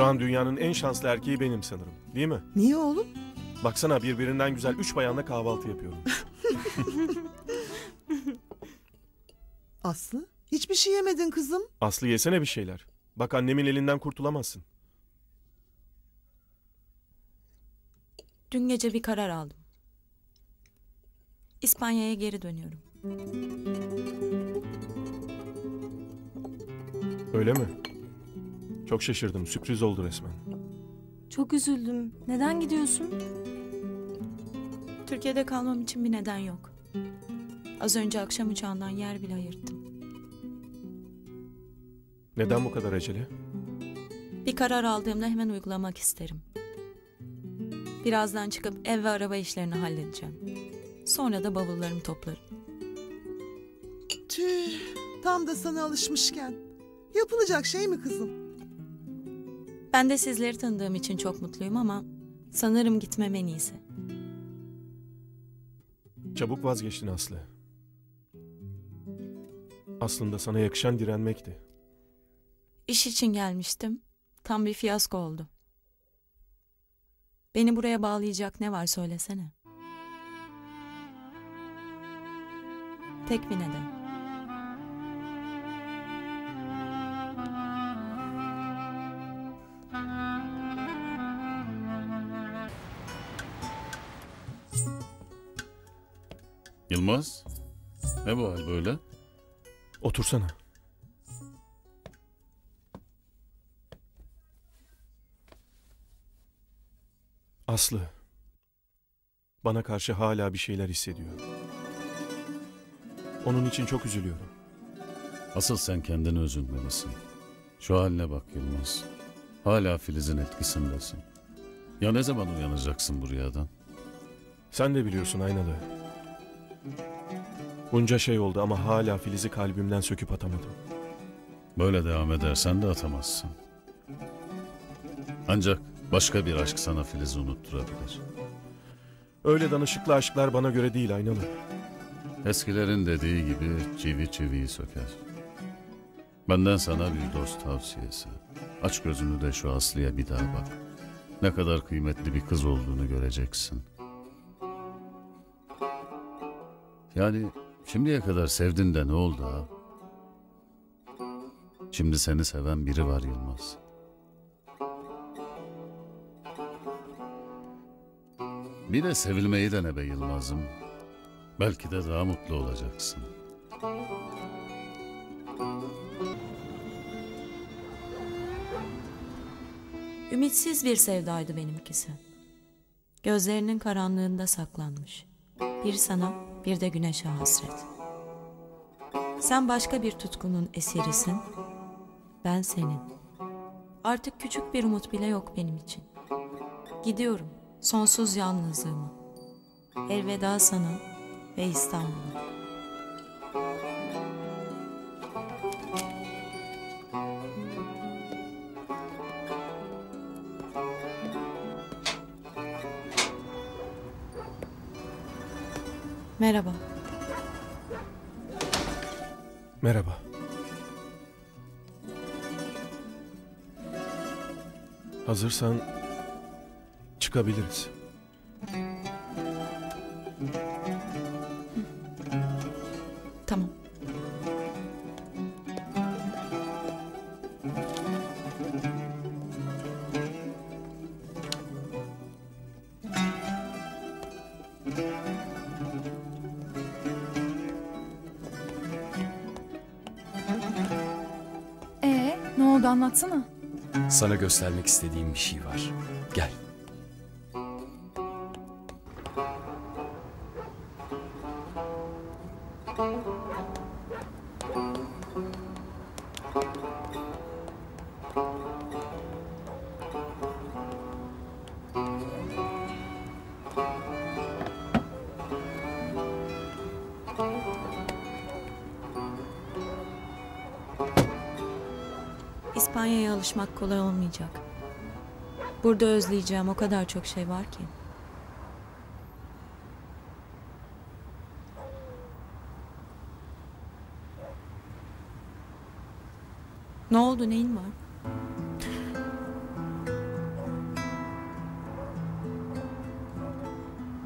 Şu an dünyanın en şanslı erkeği benim sanırım. Değil mi? Niye oğlum? Baksana birbirinden güzel üç bayanla kahvaltı yapıyorum. Aslı hiçbir şey yemedin kızım. Aslı yesene bir şeyler. Bak annemin elinden kurtulamazsın. Dün gece bir karar aldım. İspanya'ya geri dönüyorum. Öyle mi? Çok şaşırdım. Sürpriz oldu resmen. Çok üzüldüm. Neden gidiyorsun? Türkiye'de kalmam için bir neden yok. Az önce akşam uçağından yer bile ayırttım. Neden bu kadar acele? Bir karar aldığımda hemen uygulamak isterim. Birazdan çıkıp ev ve araba işlerini halledeceğim. Sonra da bavullarımı toplarım. Tüh tam da sana alışmışken. Yapılacak şey mi kızım? Ben de sizleri tanıdığım için çok mutluyum ama sanırım gitmem en iyisi. Çabuk vazgeçtin Aslı. Aslında sana yakışan direnmekti. İş için gelmiştim. Tam bir fiyasko oldu. Beni buraya bağlayacak ne var söylesene. Tek bir neden. Yılmaz, ne bu hal böyle? Otursana. Aslı. Bana karşı hala bir şeyler hissediyor. Onun için çok üzülüyorum. Asıl sen kendini üzülmelisin. Şu haline bak Yılmaz. Hala Filiz'in etkisindesin. Ya ne zaman uyanacaksın bu rüyadan? Sen de biliyorsun Aynalı. Bunca şey oldu ama hala Filiz'i kalbimden söküp atamadım. Böyle devam edersen de atamazsın. Ancak başka bir aşk sana Filiz'i unutturabilir. Öyle danışıklı aşklar bana göre değil Aynalı. Eskilerin dediği gibi çivi çiviyi söker. Benden sana bir dost tavsiyesi. Aç gözünü de şu Aslı'ya bir daha bak. Ne kadar kıymetli bir kız olduğunu göreceksin. Yani şimdiye kadar sevdin de ne oldu ha? Şimdi seni seven biri var Yılmaz. Bir de sevilmeyi dene be Yılmaz'ım. Belki de daha mutlu olacaksın. Ümitsiz bir sevdaydı benimkisi. Gözlerinin karanlığında saklanmış. Bir sana, bir de güneşe hasret. Sen başka bir tutkunun esirisin, ben senin. Artık küçük bir umut bile yok benim için. Gidiyorum, sonsuz yalnızlığıma. Elveda sana ve İstanbul'a. Merhaba. Merhaba. Hazırsan çıkabiliriz. Anlatsana. Sana göstermek istediğim bir şey var. Gel. İspanya'ya alışmak kolay olmayacak. Burada özleyeceğim o kadar çok şey var ki. Ne oldu neyin var?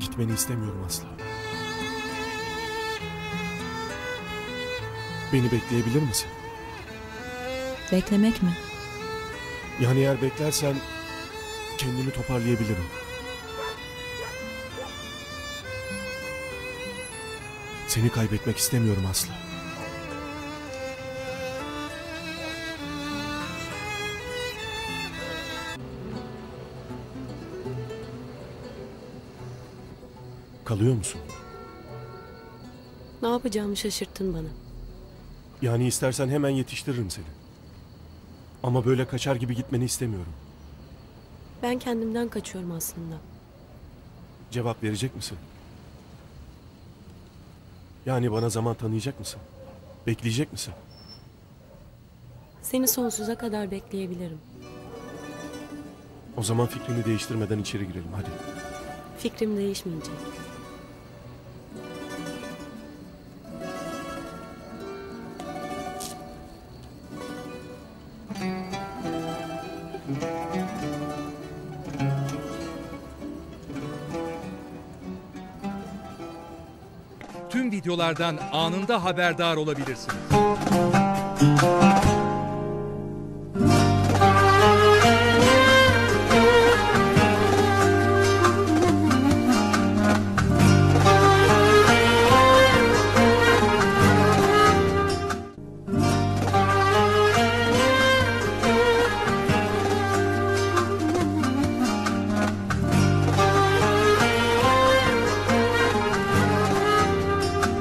Gitmeni istemiyorum asla. Beni bekleyebilir misin? Beklemek mi? Yani eğer beklersen kendimi toparlayabilirim. Seni kaybetmek istemiyorum asla. Kalıyor musun? Ne yapacağımı şaşırttın bana. Yani istersen hemen yetiştiririm seni. Ama böyle kaçar gibi gitmeni istemiyorum. Ben kendimden kaçıyorum aslında. Cevap verecek misin? Yani bana zaman tanıyacak mısın? Bekleyecek misin? Seni sonsuza kadar bekleyebilirim. O zaman fikrini değiştirmeden içeri girelim hadi. Fikrim değişmeyecek. Videolardan anında haberdar olabilirsiniz.